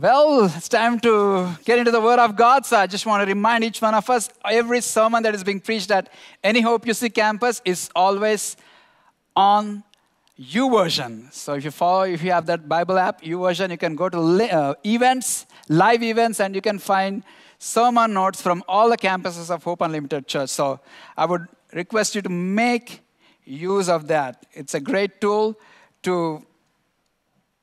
Well, it's time to get into the Word of God. So I just want to remind each one of us every sermon that is being preached at any Hope UC campus is always on U YouVersion. So if you follow, if you have that Bible app, U YouVersion, you can go to uh, events, live events, and you can find sermon notes from all the campuses of Hope Unlimited Church. So I would request you to make use of that. It's a great tool to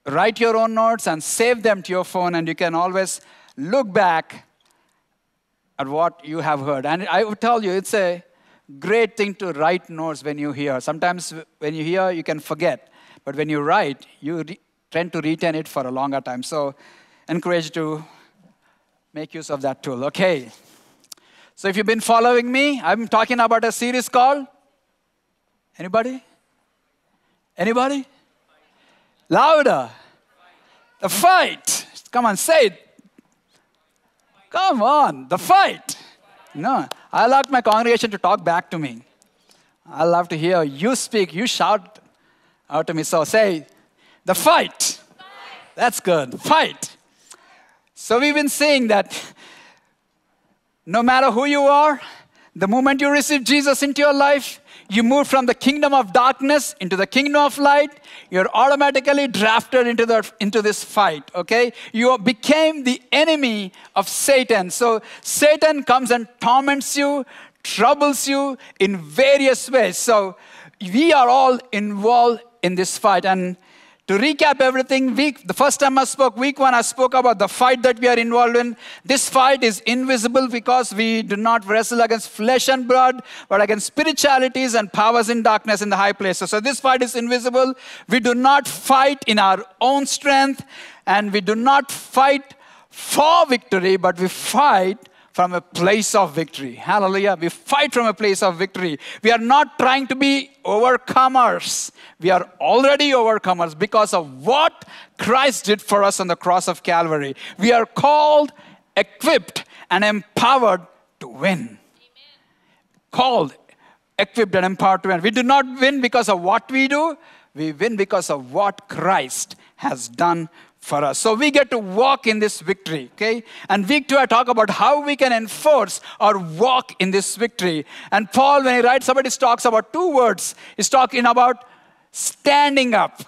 write your own notes and save them to your phone, and you can always look back at what you have heard. And I would tell you, it's a great thing to write notes when you hear. Sometimes when you hear, you can forget. But when you write, you tend to retain it for a longer time. So, encourage to make use of that tool. Okay. So, if you've been following me, I'm talking about a series called Anybody? Anybody? Louder. The fight. Come on, say it. Come on, the fight. No, I like my congregation to talk back to me. I love to hear you speak, you shout out to me. So say, the fight. fight. That's good. Fight. So we've been saying that no matter who you are, the moment you receive Jesus into your life, you move from the kingdom of darkness into the kingdom of light, you're automatically drafted into, the, into this fight, okay? You became the enemy of Satan. So Satan comes and torments you, troubles you in various ways. So we are all involved in this fight. And to recap everything, week, the first time I spoke, week one, I spoke about the fight that we are involved in. This fight is invisible because we do not wrestle against flesh and blood, but against spiritualities and powers in darkness in the high places. So this fight is invisible. We do not fight in our own strength, and we do not fight for victory, but we fight from a place of victory. Hallelujah. We fight from a place of victory. We are not trying to be overcomers. We are already overcomers because of what Christ did for us on the cross of Calvary. We are called, equipped, and empowered to win. Amen. Called, equipped, and empowered to win. We do not win because of what we do, we win because of what Christ has done for us. So we get to walk in this victory, okay? And week two, I talk about how we can enforce or walk in this victory. And Paul, when he writes about this, talks about two words. He's talking about standing up.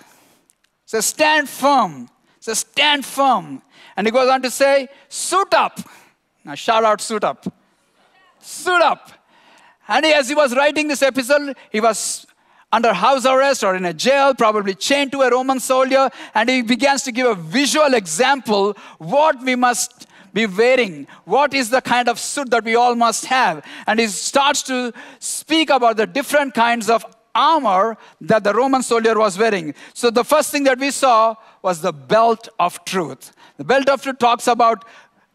So stand firm. So stand firm. And he goes on to say, suit up. Now shout out, suit up. Suit up. And as he was writing this episode, he was under house arrest or in a jail, probably chained to a Roman soldier, and he begins to give a visual example what we must be wearing, what is the kind of suit that we all must have. And he starts to speak about the different kinds of armor that the Roman soldier was wearing. So the first thing that we saw was the belt of truth. The belt of truth talks about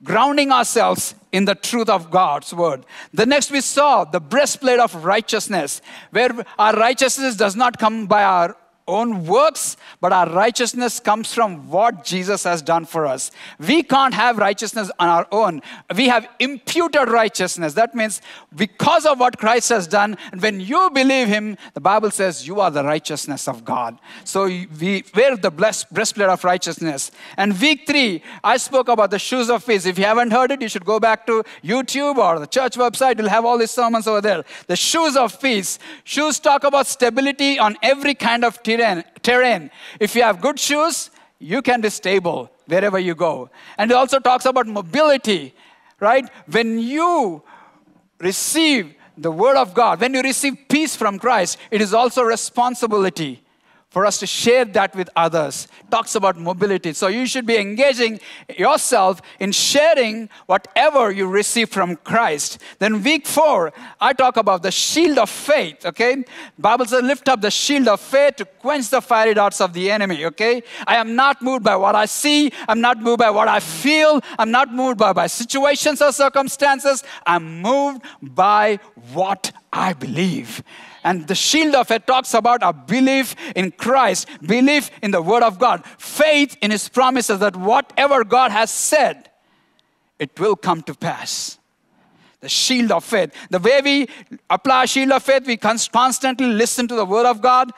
grounding ourselves in the truth of God's word. The next we saw the breastplate of righteousness, where our righteousness does not come by our own works, but our righteousness comes from what Jesus has done for us. We can't have righteousness on our own. We have imputed righteousness. That means because of what Christ has done, and when you believe Him, the Bible says you are the righteousness of God. So we wear the blessed breastplate of righteousness. And week three, I spoke about the shoes of peace. If you haven't heard it, you should go back to YouTube or the church website. You'll have all these sermons over there. The shoes of peace. Shoes talk about stability on every kind of terrain terrain. If you have good shoes, you can be stable wherever you go. And it also talks about mobility, right? When you receive the word of God, when you receive peace from Christ, it is also responsibility for us to share that with others. Talks about mobility. So you should be engaging yourself in sharing whatever you receive from Christ. Then week four, I talk about the shield of faith. Okay, Bible says, lift up the shield of faith to quench the fiery darts of the enemy. Okay, I am not moved by what I see. I'm not moved by what I feel. I'm not moved by by situations or circumstances. I'm moved by what I believe. And the shield of it talks about a belief in Christ, belief in the Word of God, faith in His promises that whatever God has said, it will come to pass. The shield of faith. The way we apply a shield of faith, we constantly listen to the Word of God.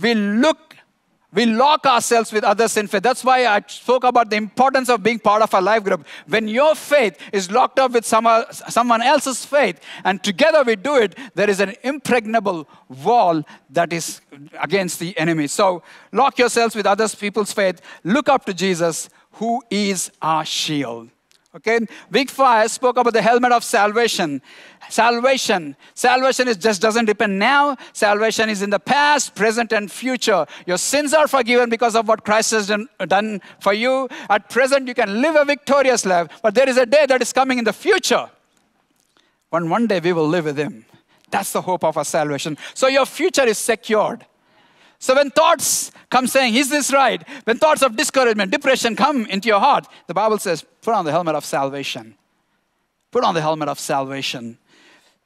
We look we lock ourselves with others in faith. That's why I spoke about the importance of being part of a life group. When your faith is locked up with some, someone else's faith, and together we do it, there is an impregnable wall that is against the enemy. So lock yourselves with others people's faith. Look up to Jesus, who is our shield. Okay, week five spoke about the helmet of salvation. Salvation. Salvation is just doesn't depend now. Salvation is in the past, present, and future. Your sins are forgiven because of what Christ has done, done for you. At present, you can live a victorious life, but there is a day that is coming in the future when one day we will live with Him. That's the hope of our salvation. So your future is secured. So when thoughts come saying, is this right? When thoughts of discouragement, depression come into your heart, the Bible says, put on the helmet of salvation. Put on the helmet of salvation.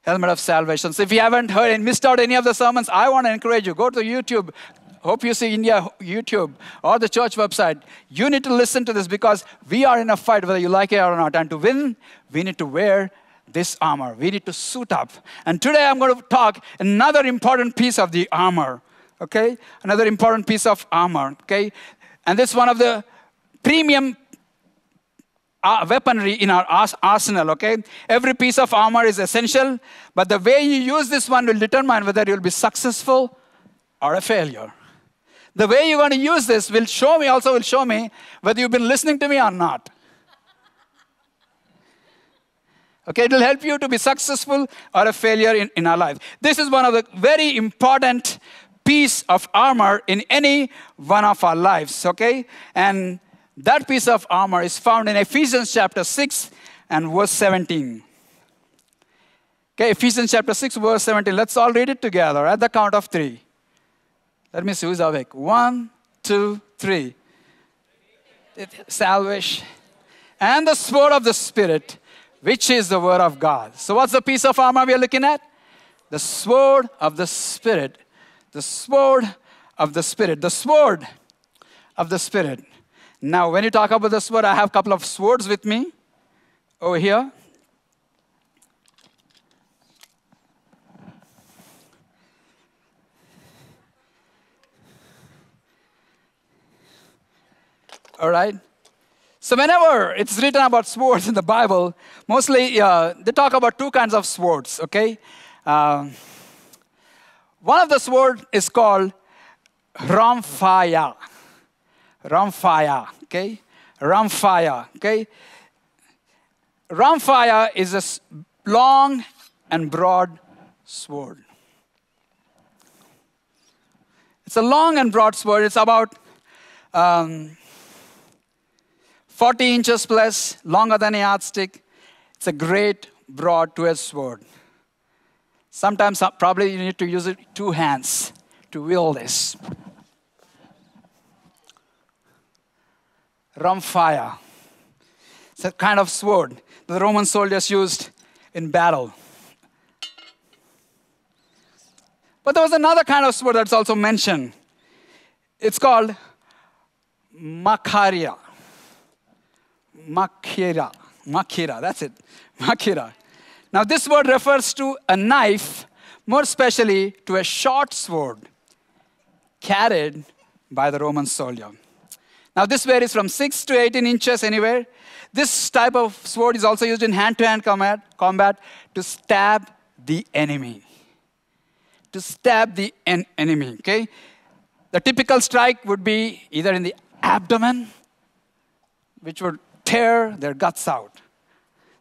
Helmet of salvation. So if you haven't heard and missed out any of the sermons, I want to encourage you, go to YouTube. Hope UC India YouTube or the church website. You need to listen to this because we are in a fight, whether you like it or not. And to win, we need to wear this armor. We need to suit up. And today I'm going to talk another important piece of the armor okay? Another important piece of armor, okay? And this is one of the premium uh, weaponry in our arsenal, okay? Every piece of armor is essential, but the way you use this one will determine whether you'll be successful or a failure. The way you're going to use this will show me, also will show me whether you've been listening to me or not. Okay, it will help you to be successful or a failure in, in our life. This is one of the very important piece of armor in any one of our lives, okay? And that piece of armor is found in Ephesians chapter 6 and verse 17. Okay, Ephesians chapter 6, verse 17. Let's all read it together at the count of three. Let me see who's awake. One, two, three. Salvation. And the sword of the Spirit, which is the word of God. So, what's the piece of armor we are looking at? The sword of the Spirit, the sword of the Spirit. The sword of the Spirit. Now, when you talk about the sword, I have a couple of swords with me over here. All right? So, whenever it's written about swords in the Bible, mostly uh, they talk about two kinds of swords, okay? Uh, one of the swords is called Rhomphaia. Rhomphaia, okay? Rhomphaia, okay? Rhomphaia is a long and broad sword. It's a long and broad sword. It's about um, 40 inches plus, longer than a yardstick. It's a great broad two-edged sword. Sometimes uh, probably you need to use it two hands to wield this. Rhomphaia. It's a kind of sword the Roman soldiers used in battle. But there was another kind of sword that's also mentioned. It's called Makaria. Machaira. Machaira, that's it. Machaira. Now, this word refers to a knife, more especially to a short sword carried by the Roman soldier. Now, this varies from 6 to 18 inches anywhere. This type of sword is also used in hand to hand combat to stab the enemy. To stab the en- enemy, okay? The typical strike would be either in the abdomen, which would tear their guts out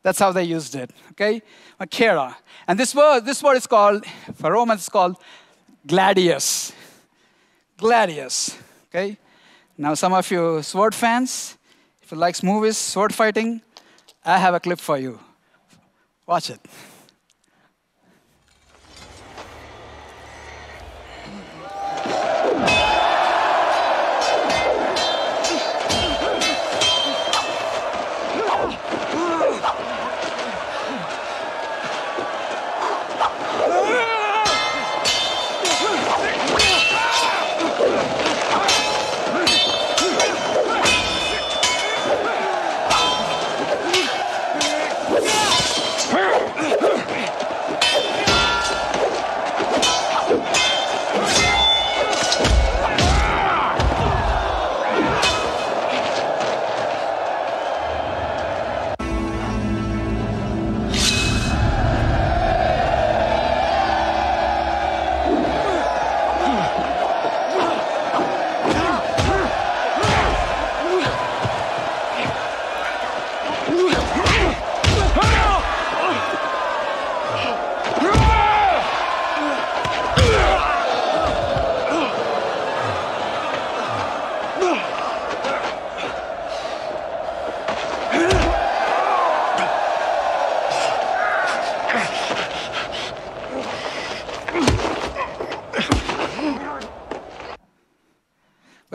that's how they used it. Okay? Machaira. And this word, this word is called, for Romans, it's called gladius. Gladius. Okay? Now, some of you sword fans, if you like movies, sword fighting, I have a clip for you. Watch it.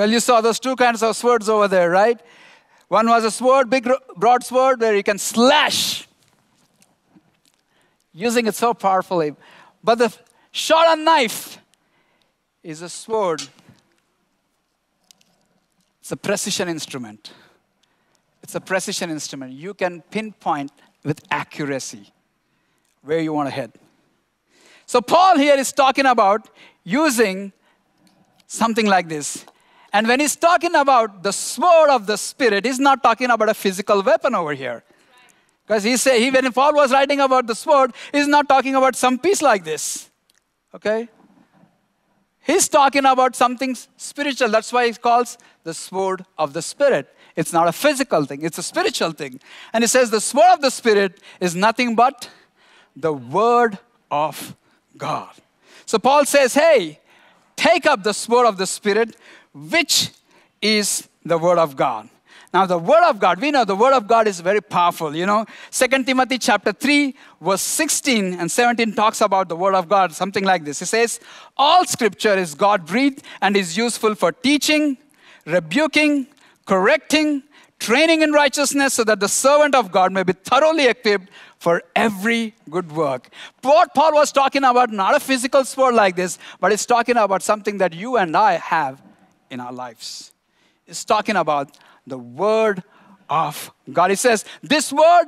Well, you saw those two kinds of swords over there, right? One was a sword, big broad sword, where you can slash, using it so powerfully. But the short knife is a sword. It's a precision instrument. It's a precision instrument. You can pinpoint with accuracy where you want to head. So, Paul here is talking about using something like this. And when he's talking about the sword of the Spirit, he's not talking about a physical weapon over here. Because he said, he, when Paul was writing about the sword, he's not talking about some piece like this. Okay? He's talking about something spiritual. That's why he calls the sword of the Spirit. It's not a physical thing, it's a spiritual thing. And he says the sword of the Spirit is nothing but the word of God. So Paul says, hey, take up the sword of the Spirit, which is the word of God. Now, the word of God, we know the word of God is very powerful. You know, Second Timothy chapter 3, verse 16 and 17 talks about the word of God, something like this. It says, All scripture is God breathed and is useful for teaching, rebuking, correcting, training in righteousness, so that the servant of God may be thoroughly equipped for every good work. What Paul was talking about, not a physical sword like this, but it's talking about something that you and I have in our lives. It's talking about the word of God. He says, This word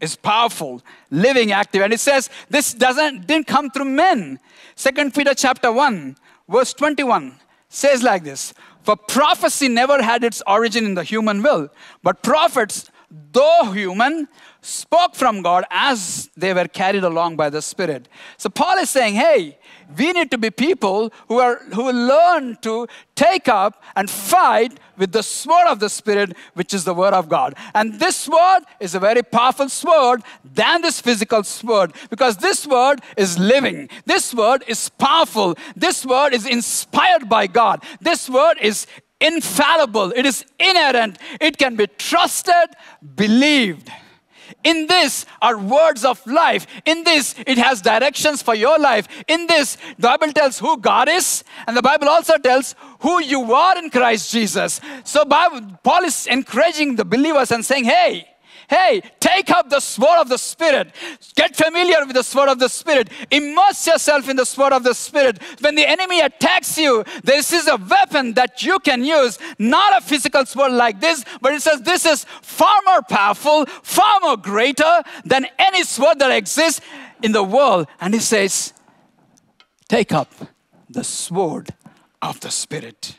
is powerful, living, active. And it says this doesn't didn't come through men. Second Peter chapter 1, verse 21 says like this: For prophecy never had its origin in the human will, but prophets, though human, spoke from God as they were carried along by the Spirit. So Paul is saying, hey, we need to be people who are who learn to take up and fight with the sword of the spirit which is the word of god. And this sword is a very powerful sword than this physical sword because this word is living. This word is powerful. This word is inspired by god. This word is infallible. It is inerrant it can be trusted believed in this are words of life. In this, it has directions for your life. In this, the Bible tells who God is, and the Bible also tells who you are in Christ Jesus. So, Paul is encouraging the believers and saying, hey, Hey, take up the sword of the Spirit. Get familiar with the sword of the Spirit. Immerse yourself in the sword of the Spirit. When the enemy attacks you, this is a weapon that you can use, not a physical sword like this, but it says this is far more powerful, far more greater than any sword that exists in the world. And he says, Take up the sword of the Spirit.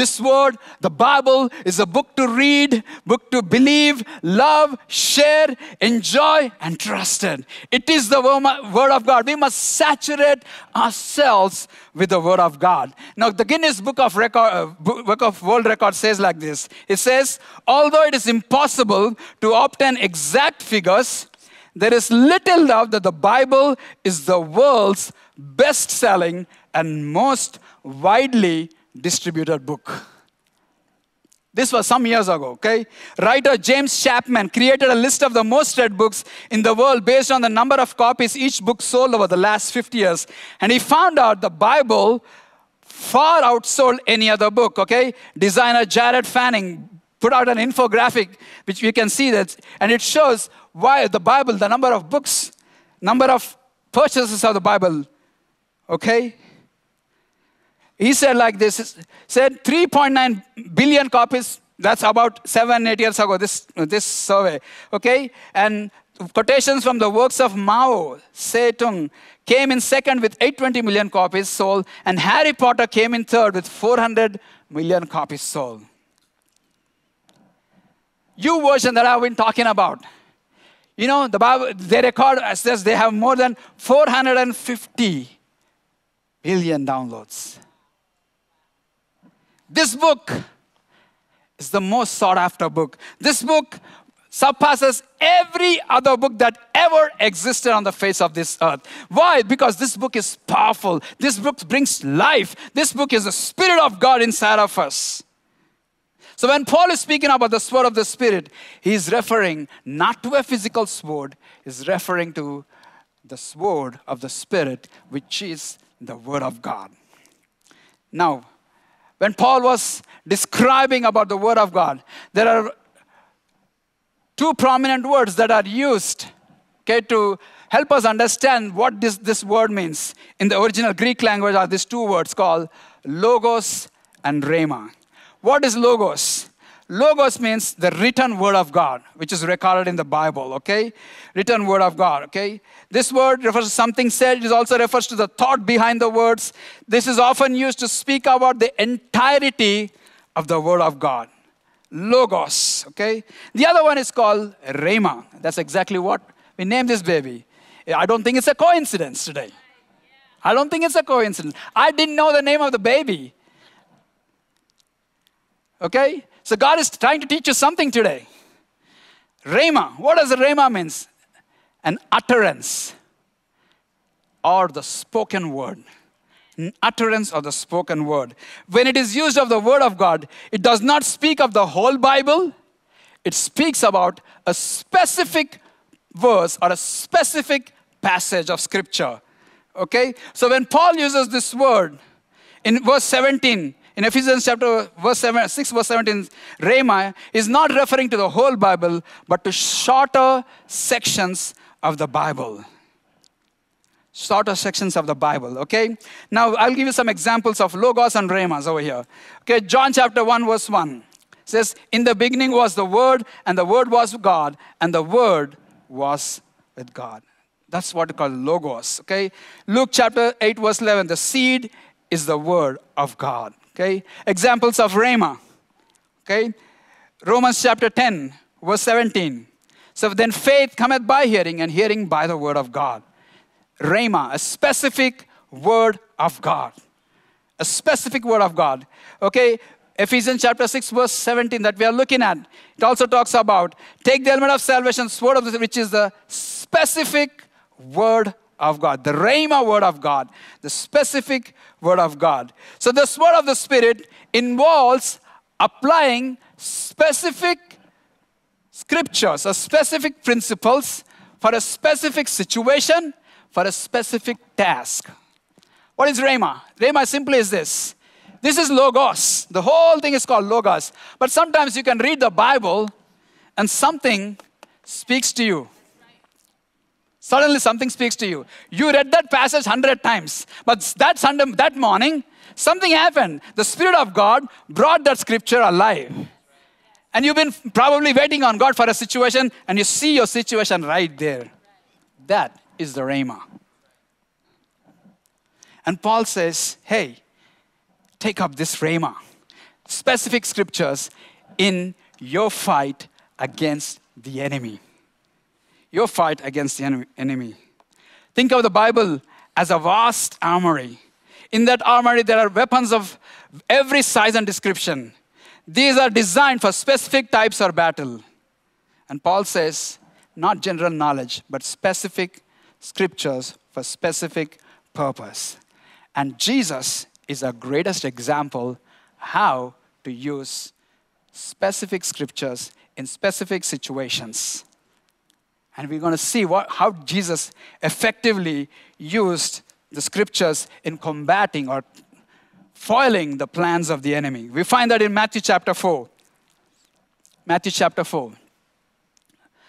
This word, the Bible, is a book to read, book to believe, love, share, enjoy, and trust in. It is the word of God. We must saturate ourselves with the word of God. Now, the Guinness Book of Record, uh, Book of World Record says like this. It says, although it is impossible to obtain exact figures, there is little doubt that the Bible is the world's best-selling and most widely distributed book. This was some years ago, okay? Writer James Chapman created a list of the most read books in the world based on the number of copies each book sold over the last 50 years. And he found out the Bible far outsold any other book, okay? Designer Jared Fanning put out an infographic which we can see that, and it shows why the Bible, the number of books, number of purchases of the Bible, okay? He said like this, said 3.9 billion copies, that's about seven, eight years ago, this, this survey, okay? And quotations from the works of Mao Zedong came in second with 820 million copies sold, and Harry Potter came in third with 400 million copies sold. YouVersion that I've been talking about. You know, the Bible, they record says they have more than 450 billion downloads. This book is the most sought after book. This book surpasses every other book that ever existed on the face of this earth. Why? Because this book is powerful. This book brings life. This book is the Spirit of God inside of us. So when Paul is speaking about the sword of the Spirit, he's referring not to a physical sword, he's referring to the sword of the Spirit, which is the Word of God. Now, when Paul was describing about the Word of God, there are two prominent words that are used okay, to help us understand what this, this word means. In the original Greek language are these two words called logos and rhema. What is logos? Logos means the written word of God, which is recorded in the Bible, okay? Written word of God, okay? This word refers to something said. It also refers to the thought behind the words. This is often used to speak about the entirety of the word of God. Logos, okay? The other one is called Rhema. That's exactly what we named this baby. I don't think it's a coincidence today. I don't think it's a coincidence. I didn't know the name of the baby. Okay? So God is trying to teach you something today. Rhema. What does Rhema means? An utterance or the spoken word. An utterance of the spoken word. When it is used of the word of God, it does not speak of the whole Bible. It speaks about a specific verse or a specific passage of scripture. Okay? So when Paul uses this word in verse 17, in Ephesians chapter verse 7, 6, verse 17, Rhema is not referring to the whole Bible, but to shorter sections of the Bible. Shorter sections of the Bible, okay? Now, I'll give you some examples of logos and rhemas over here. Okay, John chapter 1, verse 1 says, In the beginning was the Word, and the Word was God, and the Word was with God. That's what we call logos, okay? Luke chapter 8, verse 11, the seed is the Word of God. Okay? Examples of Rhema. Okay? Romans chapter 10, verse 17. So then faith cometh by hearing, and hearing by the word of God. Rhema, a specific word of God. A specific word of God. Okay? Ephesians chapter 6, verse 17 that we are looking at. It also talks about take the element of salvation, sword of the, which is the specific word of God, the Rhema word of God, the specific word of God. So, the word of the Spirit involves applying specific scriptures or specific principles for a specific situation, for a specific task. What is Rhema? Rhema simply is this. This is Logos. The whole thing is called Logos. But sometimes you can read the Bible and something speaks to you. Suddenly something speaks to you. You read that passage hundred times, but that Sunday, that morning, something happened. The Spirit of God brought that scripture alive. And you've been probably waiting on God for a situation, and you see your situation right there. That is the Rhema. And Paul says, hey, take up this Rhema, specific scriptures in your fight against the enemy your fight against the enemy. Think of the Bible as a vast armory. In that armory, there are weapons of every size and description. These are designed for specific types of battle. And Paul says, not general knowledge, but specific scriptures for specific purpose. And Jesus is our greatest example how to use specific scriptures in specific situations. And we're going to see what, how Jesus effectively used the scriptures in combating or foiling the plans of the enemy. We find that in Matthew chapter 4. Matthew chapter 4.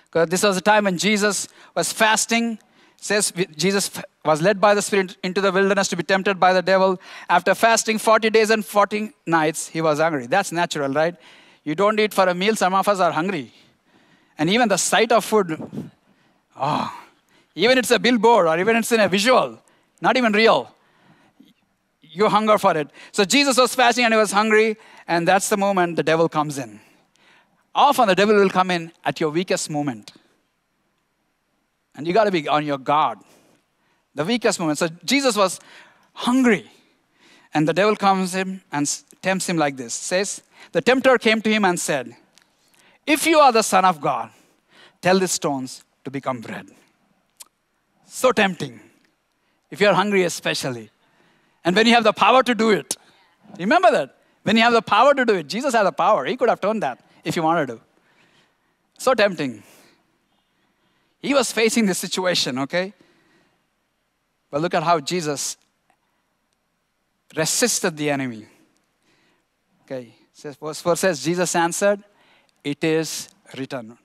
Because this was a time when Jesus was fasting. It says Jesus was led by the Spirit into the wilderness to be tempted by the devil. After fasting 40 days and 40 nights, he was hungry. That's natural, right? You don't eat for a meal, some of us are hungry. And even the sight of food, oh, even it's a billboard or even it's in a visual, not even real. You hunger for it. So Jesus was fasting and he was hungry, and that's the moment the devil comes in. Often the devil will come in at your weakest moment. And you got to be on your guard. The weakest moment. So Jesus was hungry. And the devil comes in and tempts him like this. Says, the tempter came to him and said, if you are the Son of God, tell the stones to become bread. So tempting. If you're hungry, especially. And when you have the power to do it, remember that. When you have the power to do it, Jesus had the power. He could have done that if he wanted to. So tempting. He was facing this situation, okay? But look at how Jesus resisted the enemy. Okay, says, verse 4 says, Jesus answered, It is written.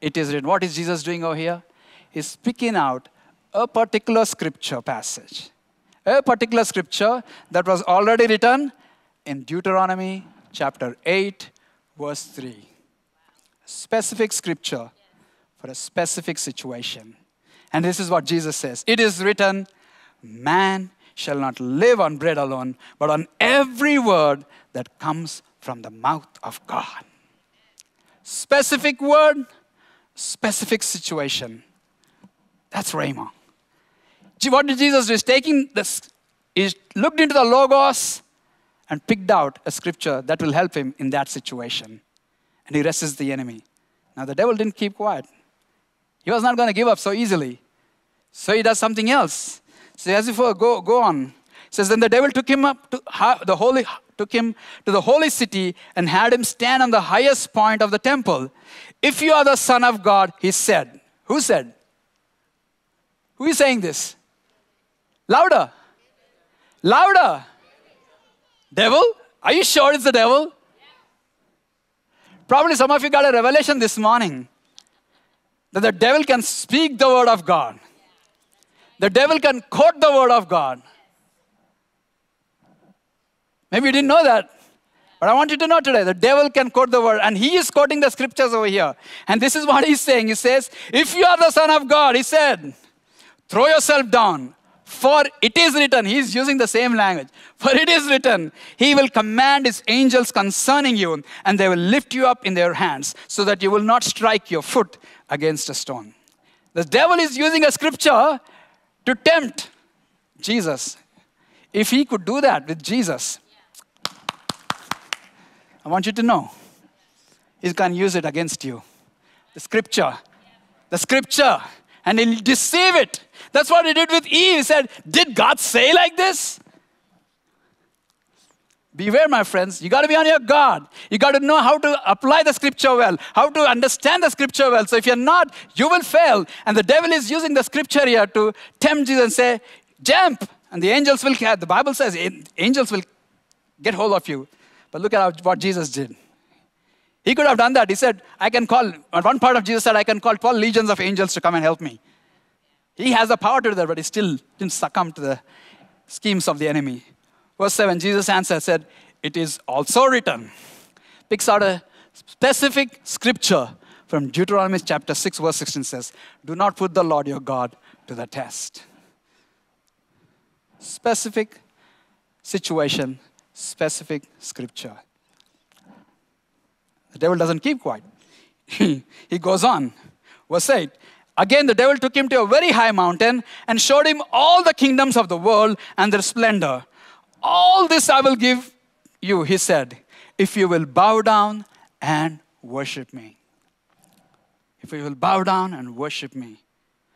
It is written. What is Jesus doing over here? He's picking out a particular scripture passage, a particular scripture that was already written in Deuteronomy chapter 8, verse 3. Specific scripture for a specific situation. And this is what Jesus says It is written, Man shall not live on bread alone, but on every word that comes from the mouth of God. Specific word, specific situation. That's Rhema. What did Jesus do? He's taking this, he looked into the Logos and picked out a scripture that will help him in that situation. And he resists the enemy. Now, the devil didn't keep quiet. He was not going to give up so easily. So he does something else. So as before, go, go on. It says, Then the devil took him up to the holy took him to the holy city and had him stand on the highest point of the temple. If you are the Son of God, he said. Who said? Who is saying this? Louder. Louder. Devil? Are you sure it's the devil? Probably some of you got a revelation this morning that the devil can speak the word of God. The devil can quote the word of God. Maybe you didn't know that. But I want you to know today the devil can quote the word, and he is quoting the scriptures over here. And this is what he's saying. He says, If you are the Son of God, he said, throw yourself down. For it is written, he is using the same language. For it is written, he will command his angels concerning you, and they will lift you up in their hands, so that you will not strike your foot against a stone. The devil is using a scripture to tempt Jesus. If he could do that with Jesus, I want you to know he's going to use it against you. The scripture. The scripture. And he'll deceive it. That's what he did with Eve. He said, Did God say like this? Beware, my friends. You got to be on your guard. You got to know how to apply the scripture well, how to understand the scripture well. So if you're not, you will fail. And the devil is using the scripture here to tempt you and say, Jump. And the angels will, the Bible says, angels will get hold of you. But look at what Jesus did. He could have done that. He said, I can call, one part of Jesus said, I can call 12 legions of angels to come and help me. He has the power to do that, but he still didn't succumb to the schemes of the enemy. Verse 7, Jesus answered, said, It is also written. Picks out a specific scripture from Deuteronomy chapter 6, verse 16 says, Do not put the Lord your God to the test. Specific situation, specific scripture. The devil doesn't keep quiet. he goes on. Verse 8 Again, the devil took him to a very high mountain and showed him all the kingdoms of the world and their splendor. All this I will give you, he said, if you will bow down and worship me. If you will bow down and worship me.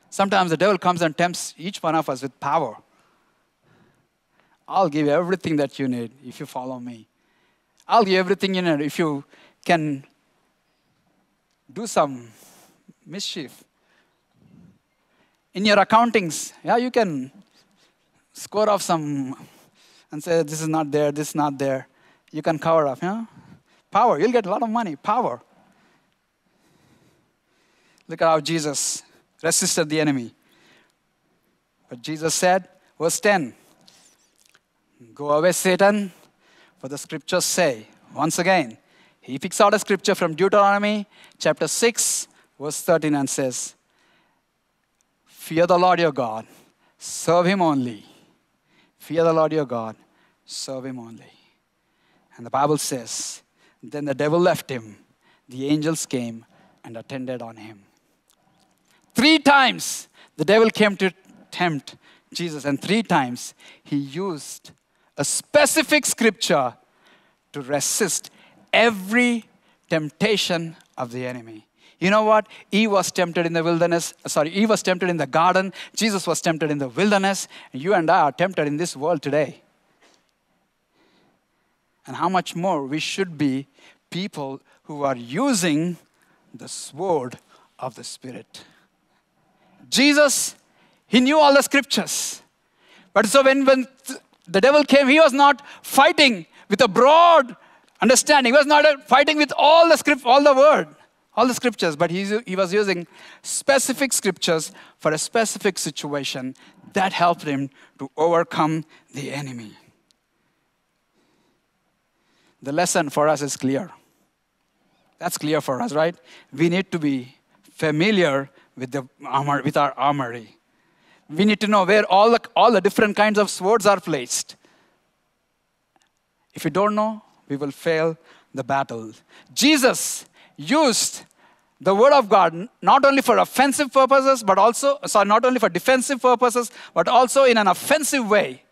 Sometimes the devil comes and tempts each one of us with power. I'll give you everything that you need if you follow me. I'll give you everything you need if you can do some mischief. In your accountings, yeah, you can score off some and say, this is not there, this is not there. You can cover up, yeah? Power, you'll get a lot of money, power. Look at how Jesus resisted the enemy. But Jesus said, verse 10, Go away, Satan, for the scriptures say, once again, he picks out a scripture from Deuteronomy chapter 6, verse 13, and says, Fear the Lord your God, serve him only. Fear the Lord your God, serve him only. And the Bible says, Then the devil left him, the angels came and attended on him. Three times the devil came to tempt Jesus, and three times he used a specific scripture to resist every temptation of the enemy. You know what? Eve was tempted in the wilderness. Sorry, Eve was tempted in the garden. Jesus was tempted in the wilderness. And you and I are tempted in this world today. And how much more we should be people who are using the sword of the Spirit. Jesus, he knew all the scriptures. But so when, when the devil came, he was not fighting with a broad understanding. He was not fighting with all the script, all the word, all the scriptures, but he, he was using specific scriptures for a specific situation that helped him to overcome the enemy. The lesson for us is clear. That's clear for us, right? We need to be familiar with, the armor, with our armory. We need to know where all the, all the different kinds of swords are placed. If we don't know, we will fail the battle. Jesus used the word of God not only for offensive purposes, but also, sorry, not only for defensive purposes, but also in an offensive way.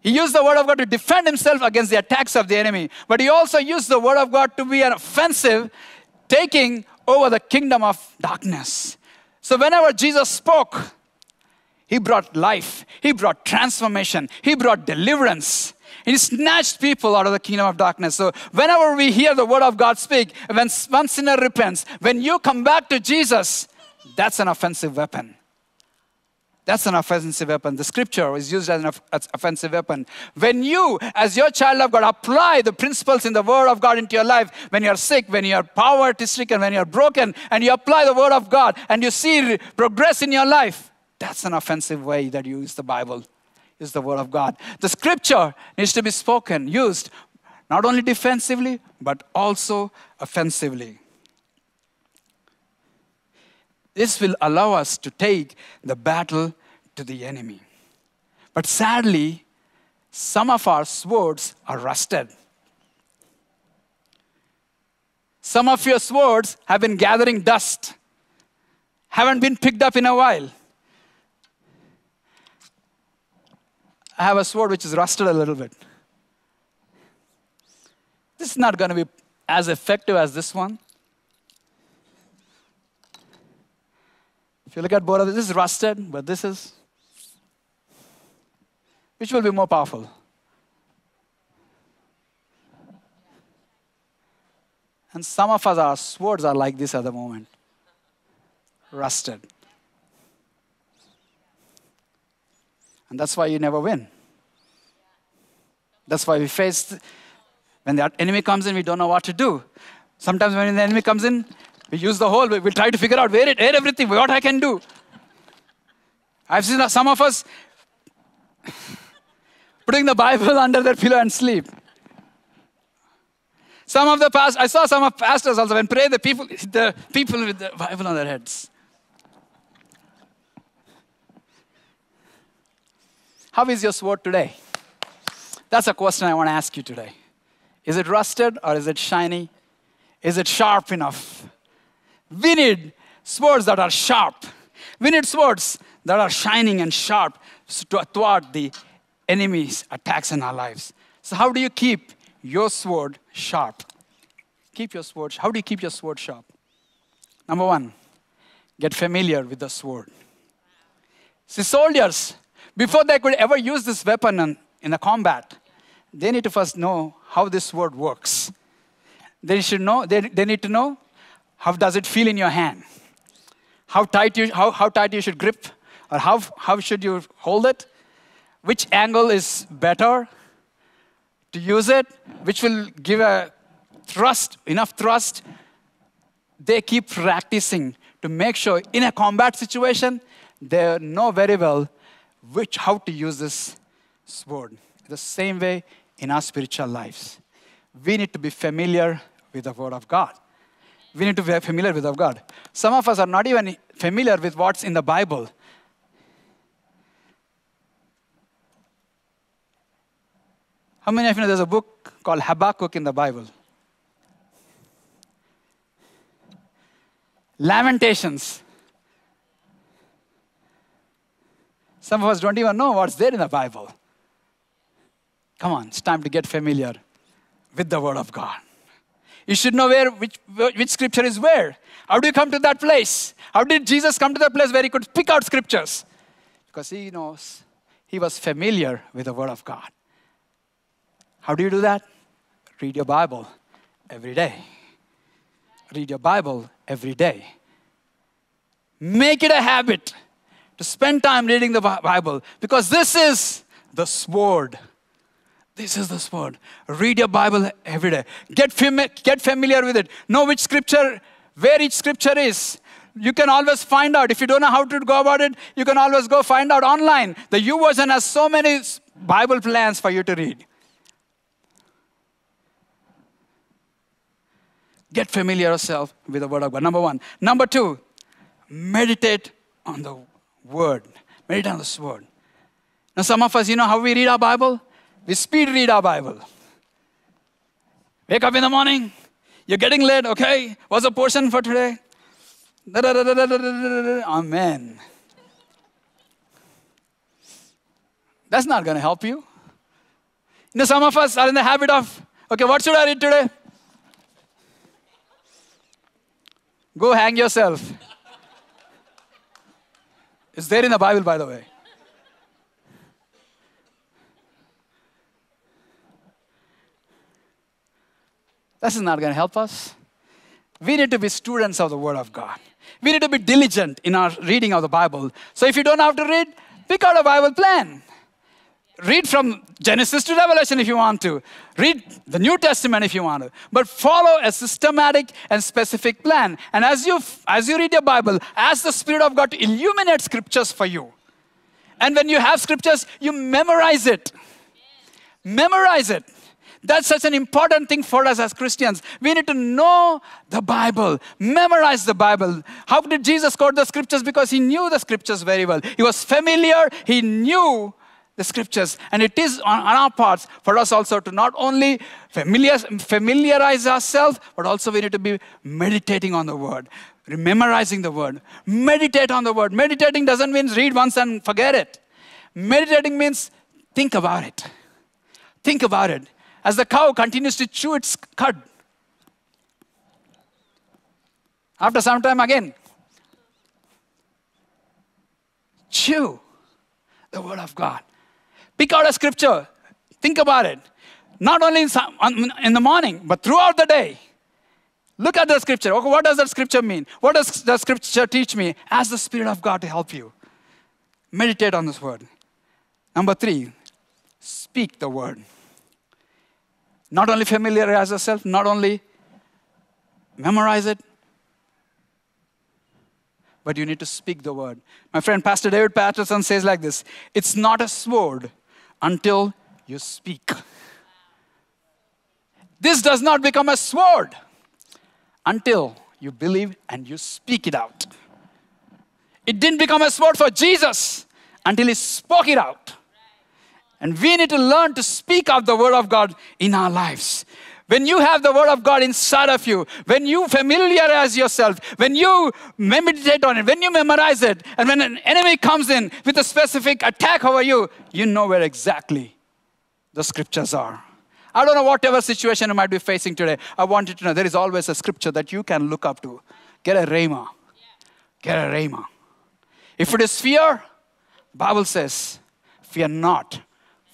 He used the word of God to defend himself against the attacks of the enemy, but he also used the word of God to be an offensive, taking over the kingdom of darkness. So whenever Jesus spoke, he brought life, he brought transformation, he brought deliverance. He snatched people out of the kingdom of darkness. So, whenever we hear the word of God speak, when one sinner repents, when you come back to Jesus, that's an offensive weapon. That's an offensive weapon. The scripture is used as an offensive weapon. When you, as your child of God, apply the principles in the word of God into your life, when you're sick, when you're poverty stricken, when you're broken, and you apply the word of God and you see progress in your life, that's an offensive way that you use the Bible is the Word of God. The Scripture needs to be spoken, used not only defensively, but also offensively. This will allow us to take the battle to the enemy. But sadly, some of our swords are rusted. Some of your swords have been gathering dust, haven't been picked up in a while. I have a sword which is rusted a little bit. This is not going to be as effective as this one. If you look at both of them, this is rusted, but this is. Which will be more powerful? And some of us, our swords are like this at the moment rusted. And that's why you never win. That's why we face, when the enemy comes in, we don't know what to do. Sometimes when the enemy comes in, we use the whole, we try to figure out where it, where everything, what I can do. I've seen some of us putting the Bible under their pillow and sleep. Some of the past, I saw some of pastors also when pray the people, the people with the Bible on their heads. How is your sword today? That's a question I want to ask you today. Is it rusted or is it shiny? Is it sharp enough? We need swords that are sharp. We need swords that are shining and sharp to thwart the enemy's attacks in our lives. So, how do you keep your sword sharp? Keep your sword. How do you keep your sword sharp? Number one, get familiar with the sword. See, soldiers before they could ever use this weapon in, a combat, they need to first know how this sword works. They should know, they, they need to know how does it feel in your hand? How tight you, how, how tight you should grip? Or how, how should you hold it? Which angle is better to use it? Which will give a thrust, enough thrust? They keep practicing to make sure in a combat situation, they know very well which, how to use this sword. The same way in our spiritual lives. We need to be familiar with the Word of God. We need to be familiar with the God. Some of us are not even familiar with what's in the Bible. How many of you know there's a book called Habakkuk in the Bible? Lamentations. Some of us don't even know what's there in the Bible. Come on, it's time to get familiar with the Word of God. You should know where which, which scripture is where. How do you come to that place? How did Jesus come to that place where he could pick out scriptures? Because he knows he was familiar with the Word of God. How do you do that? Read your Bible every day. Read your Bible every day. Make it a habit to spend time reading the Bible because this is the sword This is the sword. Read your Bible every day. Get, fami- get familiar with it. Know which scripture, where each scripture is. You can always find out. If you don't know how to go about it, you can always go find out online. The YouVersion has so many Bible plans for you to read. Get familiar yourself with the Word of God. Number one. Number two, meditate on the Word. Meditate on this Word. Now, some of us, you know how we read our Bible? We speed read our Bible. Wake up in the morning, you're getting late, okay? What's the portion for today? Amen. That's not going to help you. You know, some of us are in the habit of, okay, what should I read today? Go hang yourself. It's there in the Bible, by the way. This is not going to help us. We need to be students of the Word of God. We need to be diligent in our reading of the Bible. So if you don't have to read, pick out a Bible plan. Read from Genesis to Revelation if you want to. Read the New Testament if you want to. But follow a systematic and specific plan. And as you, as you read your Bible, ask the Spirit of God to illuminate scriptures for you. And when you have scriptures, you memorize it. Memorize it. That's such an important thing for us as Christians. We need to know the Bible, memorize the Bible. How did Jesus quote the scriptures? Because he knew the scriptures very well. He was familiar, he knew the scriptures. And it is on, our parts for us also to not only familiar, familiarize ourselves, but also we need to be meditating on the word, memorizing the word. Meditate on the word. Meditating doesn't mean read once and forget it. Meditating means think about it. Think about it as the cow continues to chew its cud. After some time, again, chew the word of God. Pick out a scripture, think about it. Not only in the morning, but throughout the day. Look at the scripture. Okay, what does that scripture mean? What does the scripture teach me? Ask the Spirit of God to help you. Meditate on this word. Number three, speak the word. Not only familiarize yourself, not only memorize it, but you need to speak the word. My friend Pastor David Patterson says like this It's not a sword until you speak. This does not become a sword until you believe and you speak it out. It didn't become a sword for Jesus until he spoke it out. And we need to learn to speak out the word of God in our lives. When you have the word of God inside of you, when you familiarize yourself, when you meditate on it, when you memorize it, and when an enemy comes in with a specific attack over you, you know where exactly the scriptures are. I don't know whatever situation you might be facing today. I want you to know there is always a scripture that you can look up to. Get a rhema. Get a rhema. If it is fear, Bible says, fear not,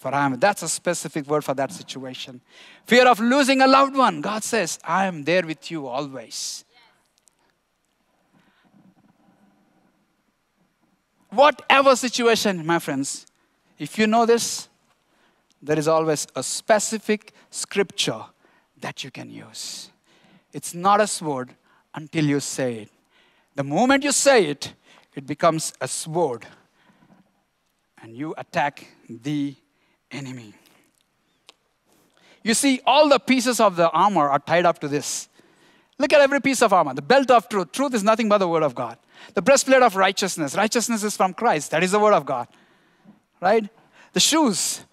for I am. That's a specific word for that situation. Fear of losing a loved one. God says, I am there with you always. Whatever situation, my friends, if you know this, there is always a specific scripture that you can use. It's not a sword until you say it. The moment you say it, it becomes a sword and you attack the enemy. You see, all the pieces of the armor are tied up to this. Look at every piece of armor. The belt of truth. Truth is nothing but the word of God. The breastplate of righteousness. Righteousness is from Christ. That is the word of God. Right? The shoes.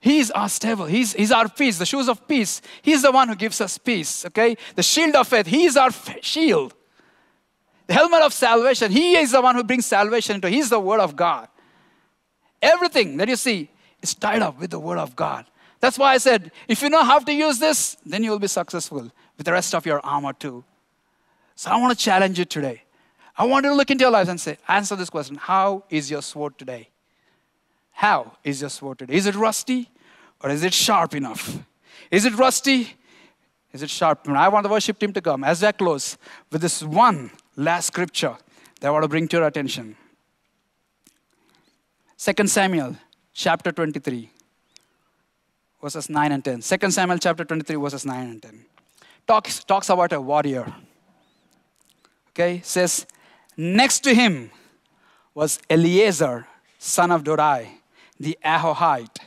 He's our stable. He's, he's our peace. The shoes of peace. He's the one who gives us peace. Okay? The shield of faith. He is our shield. The helmet of salvation. He is the one who brings salvation into. He's the word of God. Everything that you see is tied up with the Word of God. That's why I said, if you know how to use this, then you will be successful with the rest of your armor too. So I want to challenge you today. I want you to look into your lives and say, answer this question How is your sword today? How is your sword today? Is it rusty or is it sharp enough? Is it rusty? Is it sharp? I want the worship team to come as I close with this one last scripture that I want to bring to your attention. 2 Samuel chapter 23, verses 9 and 10. 2 Samuel chapter 23, verses 9 and 10. Talks, talks about a warrior. Okay, says, next to him was Eleazar, son of Dorai, the Ahohite.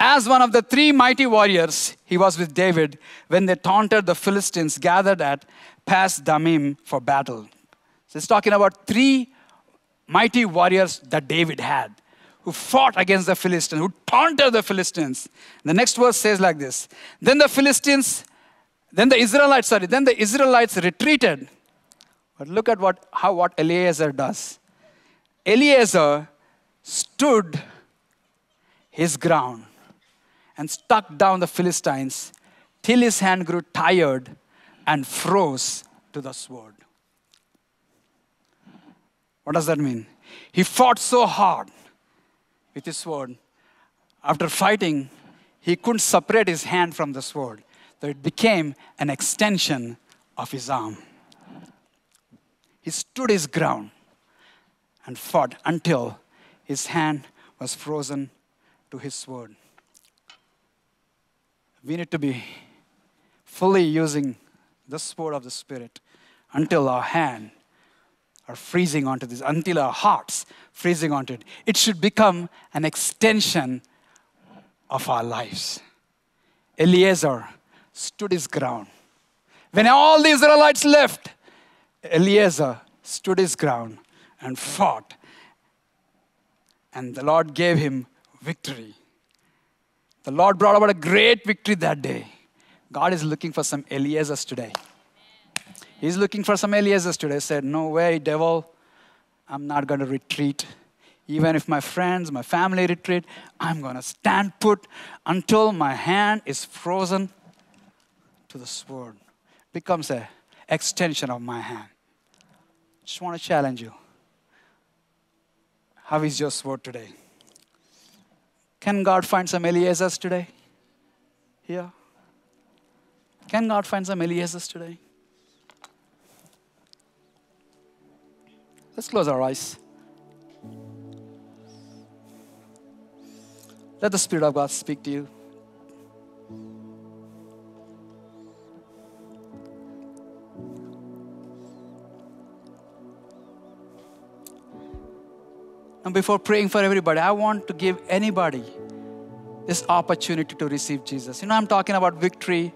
As one of the three mighty warriors, he was with David when they taunted the Philistines gathered at Pas Damim for battle. So it's talking about three mighty warriors that David had who fought against the Philistines, who taunted the Philistines. The next verse says like this Then the Philistines, then the Israelites, sorry, then the Israelites retreated. But look at what, how what Eleazar does. Eleazar stood his ground and struck down the Philistines till his hand grew tired and froze to the sword. What does that mean? He fought so hard with his sword. After fighting, he couldn't separate his hand from the sword, so it became an extension of his arm. He stood his ground and fought until his hand was frozen to his sword. We need to be fully using the sword of the Spirit until our hand are freezing onto this, until our hearts freezing onto it. It should become an extension of our lives. Eliezer stood his ground. When all the Israelites left, Eliezer stood his ground and fought. And the Lord gave him victory. The Lord brought about a great victory that day. God is looking for some Eliezers today. He's looking for some Eliezers today. Said, No way, devil, I'm not going to retreat. Even if my friends, my family retreat, I'm going to stand put until my hand is frozen to the sword. Becomes an extension of my hand. Just want to challenge you. How is your sword today? Can God find some Eliezers today? Here? Can God find some Eliezers today? Let's close our eyes. Let the Spirit of God speak to you. And before praying for everybody, I want to give anybody this opportunity to receive Jesus. You know, I'm talking about victory.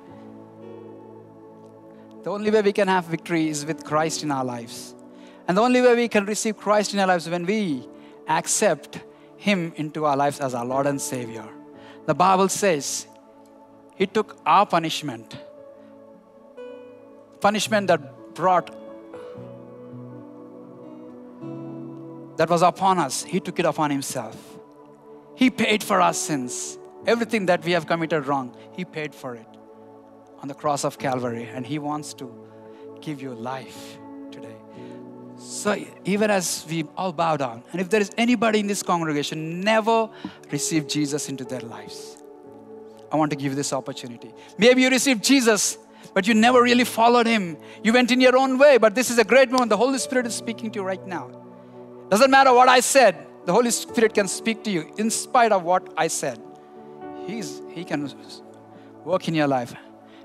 The only way we can have victory is with Christ in our lives. And the only way we can receive Christ in our lives is when we accept Him into our lives as our Lord and Savior. The Bible says He took our punishment, punishment that brought that was upon us, He took it upon Himself. He paid for our sins. Everything that we have committed wrong, He paid for it on the cross of Calvary. And He wants to give you life. So, even as we all bow down, and if there is anybody in this congregation never received Jesus into their lives, I want to give you this opportunity. Maybe you received Jesus, but you never really followed him. You went in your own way, but this is a great moment. The Holy Spirit is speaking to you right now. Doesn't matter what I said, the Holy Spirit can speak to you in spite of what I said. He's, he can work in your life.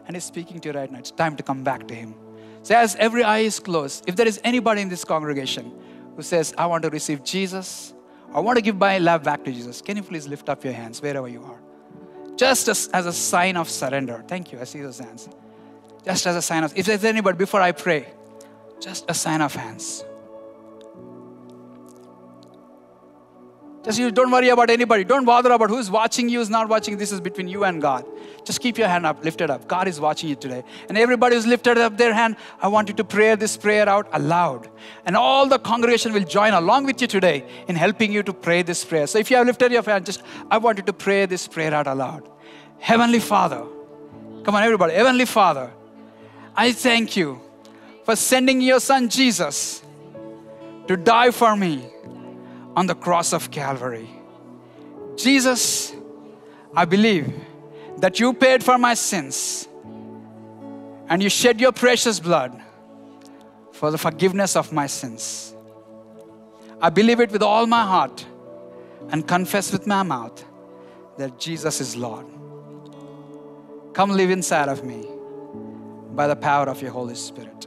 And He's speaking to you right now. It's time to come back to Him. So, as every eye is closed, if there is anybody in this congregation who says, I want to receive Jesus, I want to give my life back to Jesus, can you please lift up your hands wherever you are? Just as, as a sign of surrender. Thank you. I see those hands. Just as a sign of, if there's anybody, before I pray, just a sign of hands. Just you don't worry about anybody. Don't bother about who's watching you, who's not watching. This is between you and God. Just keep your hand up, lifted up. God is watching you today. And everybody who's lifted up their hand, I want you to pray this prayer out aloud. And all the congregation will join along with you today in helping you to pray this prayer. So if you have lifted your hand, just I want you to pray this prayer out aloud. Heavenly Father, come on, everybody. Heavenly Father, I thank you for sending your son Jesus to die for me on the cross of Calvary. Jesus, I believe that you paid for my sins and you shed your precious blood for the forgiveness of my sins. I believe it with all my heart and confess with my mouth that Jesus is Lord. Come live inside of me by the power of your Holy Spirit.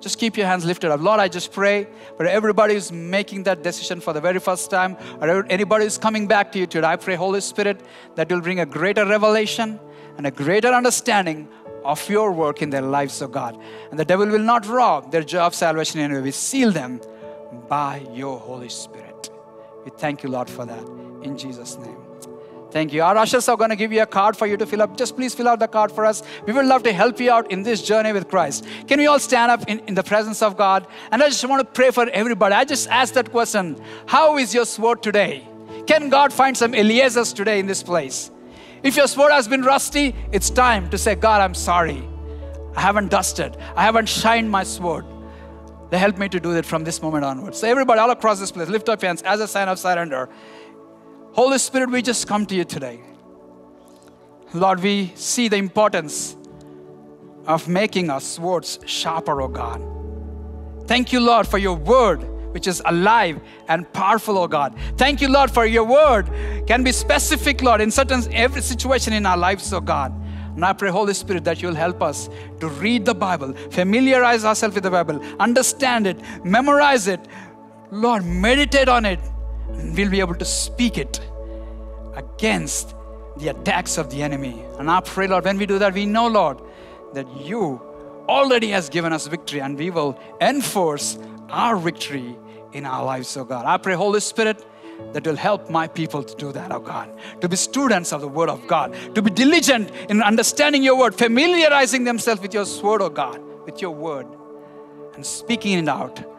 Just keep your hands lifted up. Lord, I just pray for everybody who's making that decision for the very first time, or anybody who's coming back to you today. I pray, Holy Spirit, that you'll bring a greater revelation and a greater understanding of your work in their lives, oh God. And the devil will not rob their joy of salvation anyway. We seal them by your Holy Spirit. We thank you, Lord, for that. In Jesus' name. Thank you. Our ushers are going to give you a card for you to fill up. Just please fill out the card for us. We would love to help you out in this journey with Christ. Can we all stand up in, in the presence of God? And I just want to pray for everybody. I just asked that question How is your sword today? Can God find some Eliezers today in this place? If your sword has been rusty, it's time to say, God, I'm sorry. I haven't dusted, I haven't shined my sword. They help me to do that from this moment onwards. So, everybody all across this place, lift up your hands as a sign of surrender. Holy Spirit, we just come to you today. Lord, we see the importance of making our swords sharper, oh God. Thank you, Lord, for your word, which is alive and powerful, oh God. Thank you, Lord, for your word can be specific, Lord, in certain every situation in our lives, oh God. And I pray, Holy Spirit, that you'll help us to read the Bible, familiarize ourselves with the Bible, understand it, memorize it, Lord, meditate on it, and we'll be able to speak it against the attacks of the enemy. And I pray, Lord, when we do that, we know, Lord, that you already has given us victory and we will enforce our victory in our lives, oh God. I pray, Holy Spirit, that will help my people to do that, oh God. To be students of the Word of God, to be diligent in understanding your Word, familiarizing themselves with your Word, oh God, with your Word, and speaking it out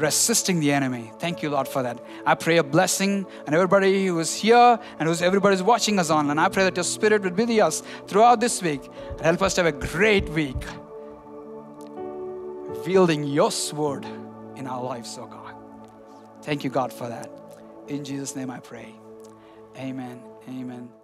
resisting the enemy. Thank you, Lord, for that. I pray a blessing and everybody who is here and who's everybody's watching us online. I pray that your spirit will be with us throughout this week and help us to have a great week wielding your sword in our lives, oh God. Thank you, God, for that. In Jesus' name I pray. Amen. Amen.